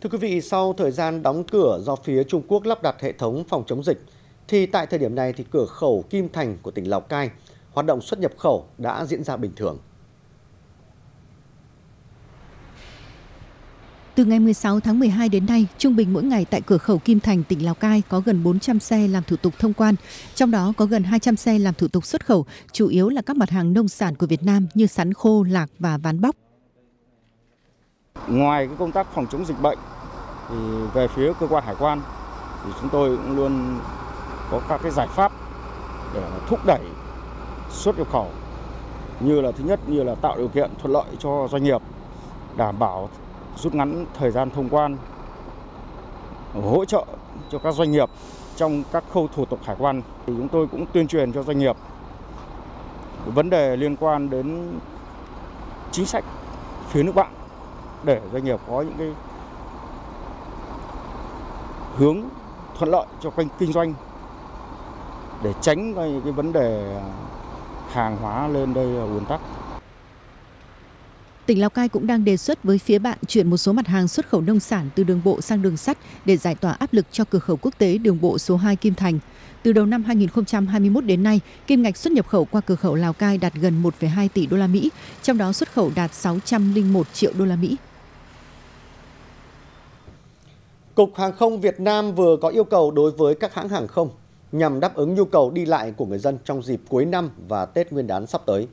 Thưa quý vị, sau thời gian đóng cửa do phía Trung Quốc lắp đặt hệ thống phòng chống dịch, thì tại thời điểm này thì cửa khẩu Kim Thành của tỉnh Lào Cai, hoạt động xuất nhập khẩu đã diễn ra bình thường. Từ ngày 16 tháng 12 đến nay, trung bình mỗi ngày tại cửa khẩu Kim Thành, tỉnh Lào Cai có gần 400 xe làm thủ tục thông quan, trong đó có gần 200 xe làm thủ tục xuất khẩu, chủ yếu là các mặt hàng nông sản của Việt Nam như sắn khô, lạc và ván bóc. Ngoài cái công tác phòng chống dịch bệnh, thì về phía cơ quan hải quan, thì chúng tôi cũng luôn có các cái giải pháp để thúc đẩy xuất nhập khẩu. Như là thứ nhất, như là tạo điều kiện thuận lợi cho doanh nghiệp, đảm bảo rút ngắn thời gian thông quan, hỗ trợ cho các doanh nghiệp trong các khâu thủ tục hải quan. Thì chúng tôi cũng tuyên truyền cho doanh nghiệp vấn đề liên quan đến chính sách phía nước bạn để doanh nghiệp có những cái hướng thuận lợi cho kênh kinh doanh để tránh cái vấn đề hàng hóa lên đây ùn tắc. Tỉnh Lào Cai cũng đang đề xuất với phía bạn chuyển một số mặt hàng xuất khẩu nông sản từ đường bộ sang đường sắt để giải tỏa áp lực cho cửa khẩu quốc tế đường bộ số 2 Kim Thành. Từ đầu năm 2021 đến nay, kim ngạch xuất nhập khẩu qua cửa khẩu Lào Cai đạt gần 1,2 tỷ đô la Mỹ, trong đó xuất khẩu đạt 601 triệu đô la Mỹ. Cục Hàng không Việt Nam vừa có yêu cầu đối với các hãng hàng không nhằm đáp ứng nhu cầu đi lại của người dân trong dịp cuối năm và Tết Nguyên đán sắp tới.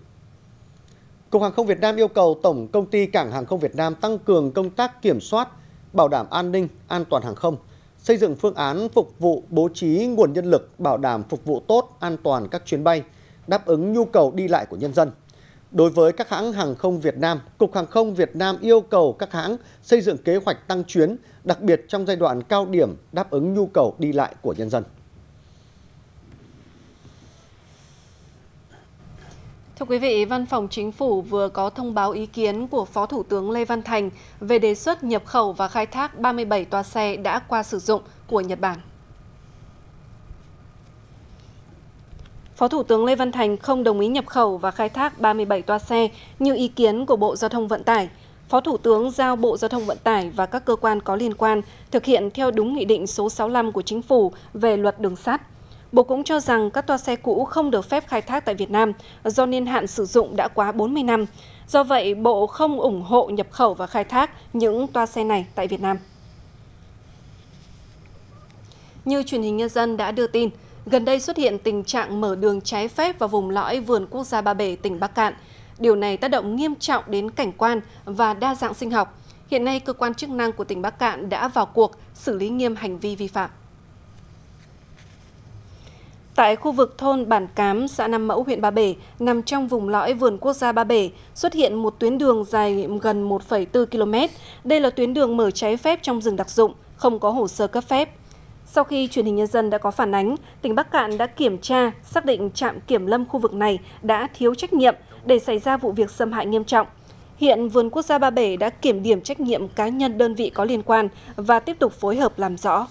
Cục Hàng không Việt Nam yêu cầu Tổng Công ty Cảng Hàng không Việt Nam tăng cường công tác kiểm soát, bảo đảm an ninh, an toàn hàng không, xây dựng phương án phục vụ bố trí nguồn nhân lực bảo đảm phục vụ tốt, an toàn các chuyến bay, đáp ứng nhu cầu đi lại của nhân dân. Đối với các hãng hàng không Việt Nam, Cục Hàng không Việt Nam yêu cầu các hãng xây dựng kế hoạch tăng chuyến, đặc biệt trong giai đoạn cao điểm đáp ứng nhu cầu đi lại của nhân dân. Thưa quý vị, Văn phòng Chính phủ vừa có thông báo ý kiến của Phó Thủ tướng Lê Văn Thành về đề xuất nhập khẩu và khai thác 37 toa xe đã qua sử dụng của Nhật Bản. Phó Thủ tướng Lê Văn Thành không đồng ý nhập khẩu và khai thác 37 toa xe như ý kiến của Bộ Giao thông Vận tải. Phó Thủ tướng giao Bộ Giao thông Vận tải và các cơ quan có liên quan thực hiện theo đúng Nghị định số 65 của Chính phủ về luật đường sắt Bộ cũng cho rằng các toa xe cũ không được phép khai thác tại Việt Nam do niên hạn sử dụng đã quá 40 năm. Do vậy, Bộ không ủng hộ nhập khẩu và khai thác những toa xe này tại Việt Nam. Như truyền hình nhân dân đã đưa tin, gần đây xuất hiện tình trạng mở đường trái phép vào vùng lõi vườn quốc gia Ba Bể, tỉnh Bắc Cạn. Điều này tác động nghiêm trọng đến cảnh quan và đa dạng sinh học. Hiện nay, cơ quan chức năng của tỉnh Bắc Cạn đã vào cuộc xử lý nghiêm hành vi vi phạm. Tại khu vực thôn Bản Cám, xã Nam Mẫu, huyện Ba Bể, nằm trong vùng lõi vườn quốc gia Ba Bể, xuất hiện một tuyến đường dài gần 1,4 km. Đây là tuyến đường mở trái phép trong rừng đặc dụng, không có hồ sơ cấp phép. Sau khi truyền hình nhân dân đã có phản ánh, tỉnh Bắc Cạn đã kiểm tra, xác định trạm kiểm lâm khu vực này đã thiếu trách nhiệm để xảy ra vụ việc xâm hại nghiêm trọng. Hiện Vườn Quốc gia Ba Bể đã kiểm điểm trách nhiệm cá nhân đơn vị có liên quan và tiếp tục phối hợp làm rõ.